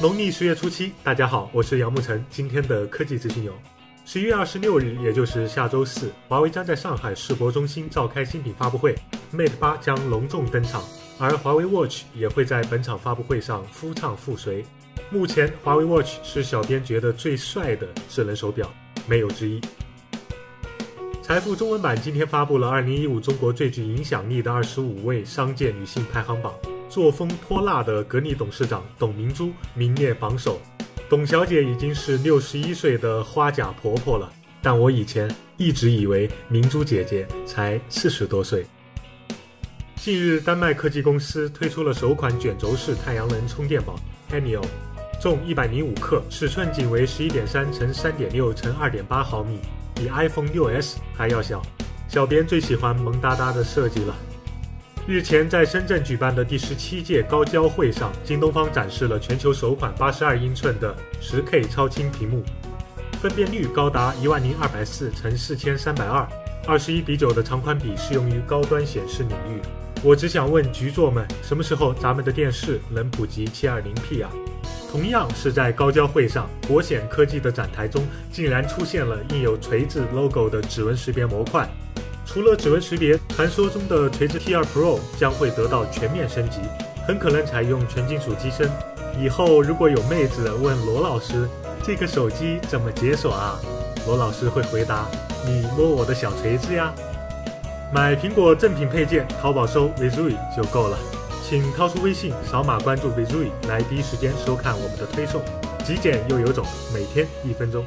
农历十月初七，大家好，我是杨沐晨。今天的科技资讯有：十一月二十六日，也就是下周四，华为将在上海世博中心召开新品发布会，Mate 八将隆重登场，而华为 Watch 也会在本场发布会上夫唱妇随。目前，华为 Watch 是小编觉得最帅的智能手表，没有之一。财富中文版今天发布了二零一五中国最具影响力的二十五位商界女性排行榜。作风泼辣的格力董事长董明珠名列榜首，董小姐已经是六十一岁的花甲婆婆了，但我以前一直以为明珠姐姐才四十多岁。近日，丹麦科技公司推出了首款卷轴式太阳能充电宝 Hanio，重一百零五克，尺寸仅为十一点三乘三点六乘二点八毫米，比 iPhone 六 S 还要小。小编最喜欢萌哒哒的设计了。日前，在深圳举办的第十七届高交会上，京东方展示了全球首款八十二英寸的十 K 超清屏幕，分辨率高达一万零二百四乘四千三百二，二十一比九的长宽比适用于高端显示领域。我只想问局座们，什么时候咱们的电视能普及七二零 P 啊？同样是在高交会上，国显科技的展台中竟然出现了印有锤子 logo 的指纹识别模块。除了指纹识别，传说中的锤子 T2 Pro 将会得到全面升级，很可能采用全金属机身。以后如果有妹子问罗老师这个手机怎么解锁啊，罗老师会回答：你摸我的小锤子呀。买苹果正品配件，淘宝搜 Vizui 就够了。请掏出微信扫码关注 Vizui，来第一时间收看我们的推送，极简又有种，每天一分钟。